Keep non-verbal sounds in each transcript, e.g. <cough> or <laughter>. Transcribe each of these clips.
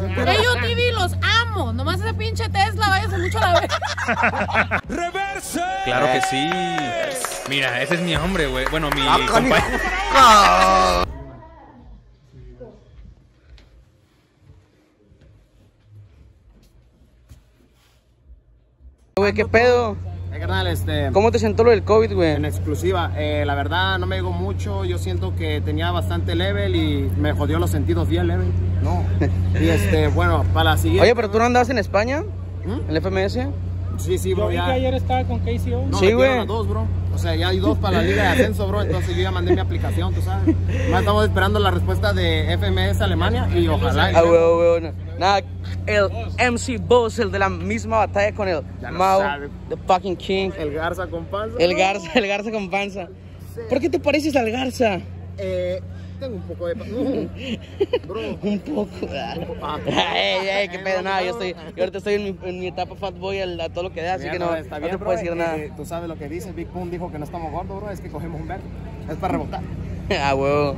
AUTV los amo. Nomás ese pinche Tesla, váyase mucho a la vez. <laughs> ¡Reverse! Claro que sí. Mira, ese es mi hombre, güey. Bueno, mi Ah, compañero. <laughs> Güey, ¿qué pedo? Eh, carnal, este, ¿Cómo te sentó lo del COVID, güey? en exclusiva, eh, la verdad no me llegó mucho, yo siento que tenía bastante level y me jodió los sentidos bien level, no. Y este, bueno, para la siguiente. Oye, pero tú no andabas en España, ¿Mm? en el FMS. Sí, sí, bro, ya. estaba con KCO. No, Sí, güey. dos, bro. O sea, ya hay dos para la liga de ascenso, bro. Entonces yo ya mandé mi aplicación, tú sabes. Más estamos esperando la respuesta de FMS Alemania y ojalá. Ah, güey, güey, no. Nada, el MC Boss, el de la misma batalla con el sabe. the fucking king. El Garza con panza. El Garza, el Garza con panza. ¿Por qué te pareces al Garza? Eh, tengo un poco de. No, <laughs> bro. Un poco. Ah, <laughs> Ey, ey, qué pedo, nada, yo estoy, yo ahorita estoy en mi, en mi etapa fatboy al- a todo lo que da, así Bien, que no, bro, no está te bien, puedo decir nada. Tú sabes lo que dice. Big Pun dijo que no estamos gordos, bro. Es que cogemos un verde. Es para rebotar. <laughs> Ah, huevo.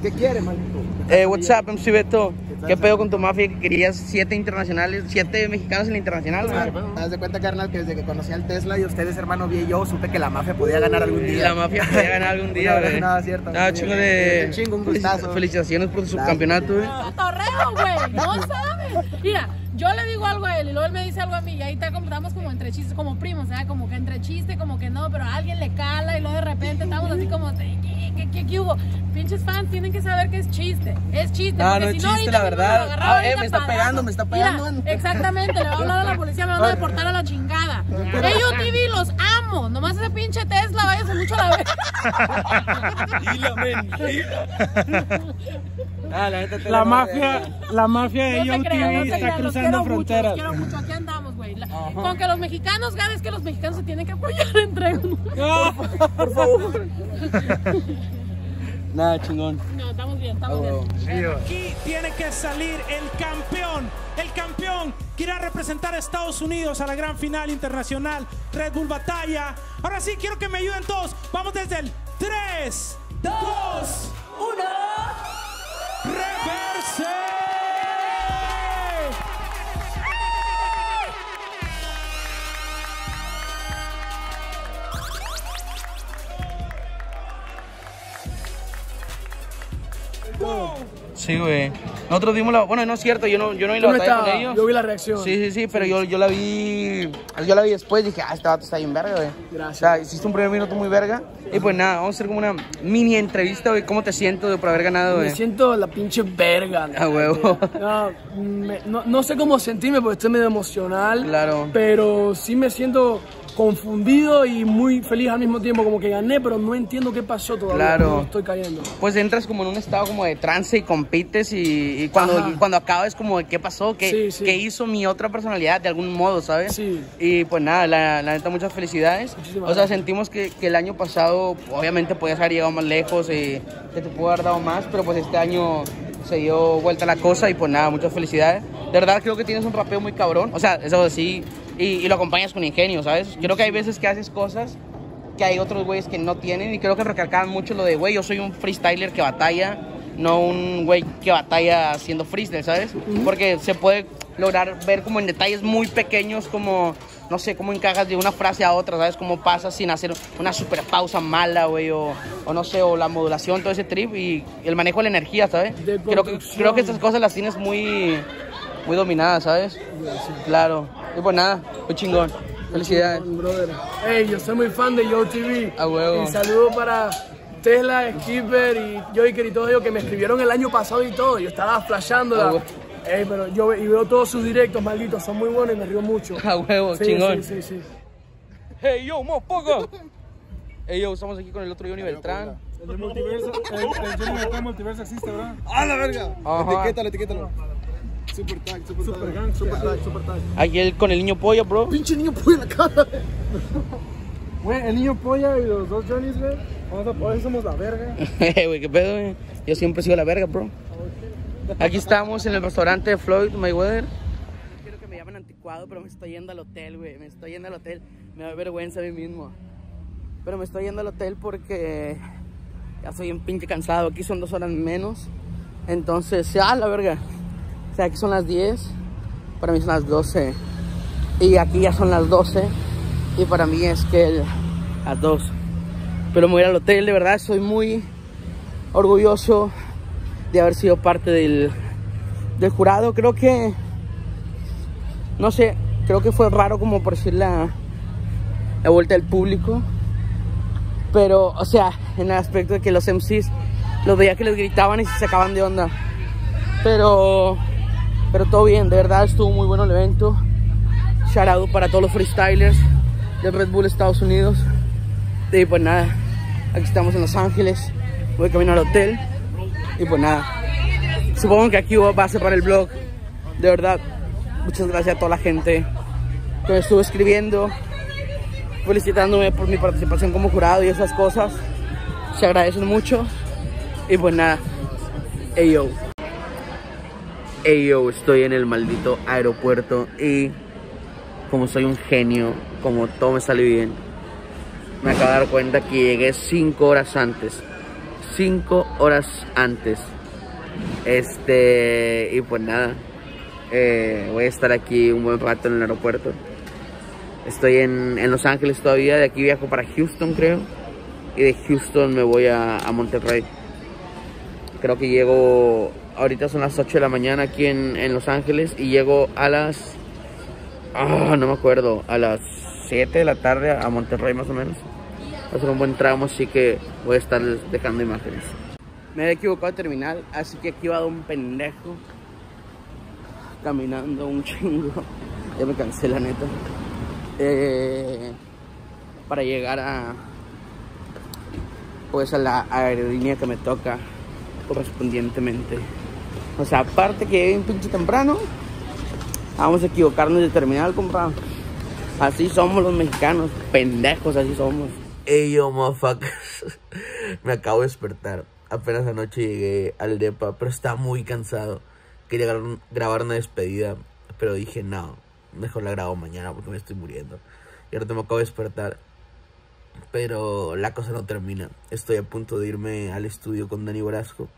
¿Qué quieres, maldito? Eh, what's up, MC Beto? ¿Qué pedo con tu mafia que querías siete internacionales, siete mexicanos en la internacional, güey? Haz de cuenta, carnal, que desde que conocí al Tesla y ustedes, hermano, vi y yo, supe que la mafia podía ganar algún día. La mafia podía ganar algún <laughs> día, No, güey. no, es cierto. Ah, chingo de... Chingo, un gustazo. Felicitaciones por tu subcampeonato, güey. Cotorreo, güey. No sabes. Mira, yo le digo algo a él y luego él me dice algo a mí y ahí está como, estamos como entre chistes, como primos, ¿sabes? Como que entre chiste, como que no, pero a alguien le cala y luego de repente estamos así como, ¿qué, qué, qué, qué hubo? Pinches fans tienen que saber que es chiste. Es chiste. No, porque no si es no, chiste, ahorita la verdad. agarraba Ah, eh, me está pegando, me está Mira, pegando. <laughs> exactamente, le va a hablar a la policía, me van a deportar <laughs> a la chingada. <laughs> AUTV los amo. Nomás ese pinche Tesla, váyase mucho a la vez. Ah, la mafia, la mafia de No crean, no está crean, los cruzando quiero mucho, fronteras. los quiero mucho, aquí andamos, güey. Con que los mexicanos ganen, es que los mexicanos se tienen que apoyar entre uno. <laughs> Nada, chingón. No, estamos bien, estamos bien. Aquí tiene que salir el campeón, el campeón que irá a representar a Estados Unidos a la gran final internacional Red Bull Batalla. Ahora sí, quiero que me ayuden todos. Vamos desde el 3, 2, Say Sí, güey. Nosotros vimos la... Bueno, no es cierto, yo no, yo no vi la batalla con ellos. Yo vi la reacción. Sí, sí, sí, pero yo, yo la vi. Yo la vi después y dije, ah, este vato está bien verga, güey. Gracias. O sea, hiciste un primer minuto muy verga. Y pues nada, vamos a hacer como una mini entrevista, güey. ¿Cómo te siento güey, por haber ganado, Me güey? siento la pinche verga. A huevo. No, me- no, no sé cómo sentirme porque estoy medio emocional. Claro. Pero sí me siento confundido y muy feliz al mismo tiempo. Como que gané, pero no entiendo qué pasó todavía. Claro. Estoy cayendo. Pues entras como en un estado como de trance y compites y, y cuando, y cuando acabas como de qué pasó, qué, Sí, sí. qué hizo mi otra personalidad de algún modo, ¿sabes? Sí. Y pues nada, la, la neta muchas felicidades. Muchísimas o sea, gracias. sentimos que, que el año pasado obviamente podías haber llegado más lejos y que te pudo haber dado más, pero pues este año se dio vuelta la cosa y pues nada, muchas felicidades. De verdad creo que tienes un rapeo muy cabrón, o sea, eso sí, y, y lo acompañas con ingenio, ¿sabes? Creo que hay veces que haces cosas que hay otros güeyes que no tienen y creo que recalcaban mucho lo de, güey, yo soy un freestyler que batalla, no un güey que batalla haciendo freestyle, ¿sabes? Porque se puede lograr ver como en detalles muy pequeños como, no sé, cómo encajas de una frase a otra, ¿sabes? Cómo pasas sin hacer una super pausa mala, güey, o, o no sé, o la modulación, todo ese trip y el manejo de la energía, ¿sabes? Creo que, creo que estas cosas las tienes muy, muy dominadas, ¿sabes? Claro. Y pues nada, muy chingón. Felicidades. Hey, yo soy muy fan de YoTV. A huevo. Y saludo para Tesla, Skipper y Joiker y todos ellos que me escribieron el año pasado y todo. Yo estaba flashándola. A huevo. Ey, pero yo y veo todos sus directos, malditos, son muy buenos y me río mucho. <laughs> A huevo, Sí, chingón. Sí, sí, sí. Hey yo, motherfucker. <laughs> Hey yo, estamos aquí con el otro Johnny Beltrán. El de multiverso, el, el Johnny Beltrán multiverso existe, ¿verdad? ¡A la verga! Ajá. Etiquétalo, etiquétalo. Super tag, super, Super tag. gang, super tag, super tag. Aquí el con el niño polla, bro. Pinche niño puede en la cara. Güey, el niño polla y los dos Johnnys, güey. Vamos a poder, somos la verga. Eh, <laughs> güey, qué pedo, güey. Yo siempre he sido la verga, bro. Aquí estamos en el restaurante de Floyd Mayweather. Quiero que me llamen anticuado, pero me estoy yendo al hotel, güey. Me estoy yendo al hotel. Me da vergüenza a mí mismo. Pero me estoy yendo al hotel porque ya estoy un pinche cansado. Aquí son dos horas menos. Entonces, ah, la verga. O sea, aquí son las 10, para mí son las 12. Y aquí ya son las 12. Y para mí es que las 2. Pero me voy al hotel, de verdad, estoy muy orgulloso de haber sido parte del, del jurado. Creo que, no sé, creo que fue raro como por decir la, la vuelta del público. Pero, o sea, en el aspecto de que los MCs los veía que les gritaban y se sacaban de onda. Pero, pero todo bien, de verdad estuvo muy bueno el evento. Shout out para todos los freestylers de Red Bull Estados Unidos. Y pues nada, aquí estamos en Los Ángeles. Voy camino al hotel. Y pues nada, supongo que aquí va a para el blog. De verdad, muchas gracias a toda la gente que me estuvo escribiendo, felicitándome por mi participación como jurado y esas cosas. Se agradecen mucho. Y pues nada, hey. Hey yo, estoy en el maldito aeropuerto y como soy un genio, como todo me sale bien, me acabo de dar cuenta que llegué 5 horas antes. 5 horas antes. Este, y pues nada, eh, voy a estar aquí un buen rato en el aeropuerto. Estoy en, en Los Ángeles todavía, de aquí viajo para Houston creo. Y de Houston me voy a, a Monterrey. Creo que llego, ahorita son las 8 de la mañana aquí en, en Los Ángeles y llego a las, ah, no me acuerdo, a las 7 de la tarde a Monterrey más o menos. Va a ser un buen tramo, así que voy a estar dejando imágenes. Me había equivocado de terminal, así que aquí va un pendejo caminando un chingo. <laughs> Ya me cansé la neta. Eh, para llegar a pues a la aerolínea que me toca correspondientemente. O sea, aparte que un pinche temprano, vamos a equivocarnos de terminal, compa. Así somos los mexicanos, pendejos, así somos. Ey, yo, motherfuckers. <laughs> me acabo de despertar. Apenas anoche llegué al depa, pero estaba muy cansado. Quería grabar una despedida, pero dije, no, mejor la grabo mañana porque me estoy muriendo. Y ahora me acabo de despertar. Pero la cosa no termina. Estoy a punto de irme al estudio con Dani Brasco.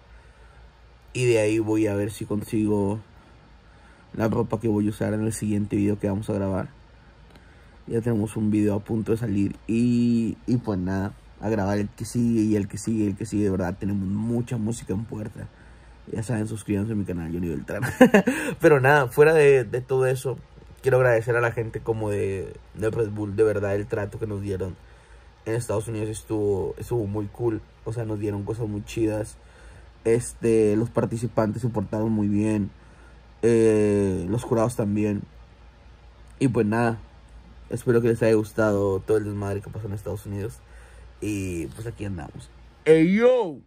Y de ahí voy a ver si consigo la ropa que voy a usar en el siguiente video que vamos a grabar. Ya tenemos un video a punto de salir. Y, y pues nada, a grabar el que sigue y el que sigue y el que sigue. De verdad, tenemos mucha música en puerta. Ya saben, suscríbanse a mi canal, Johnny Beltrán. <laughs> Pero nada, fuera de, de todo eso, quiero agradecer a la gente como de, de Red Bull. De verdad, el trato que nos dieron en Estados Unidos estuvo, estuvo muy cool. O sea, nos dieron cosas muy chidas. Este, los participantes se portaron muy bien. Eh, los jurados también. Y pues nada. Espero que les haya gustado todo el desmadre que pasó en Estados Unidos. Y pues aquí andamos. ¡Ey yo!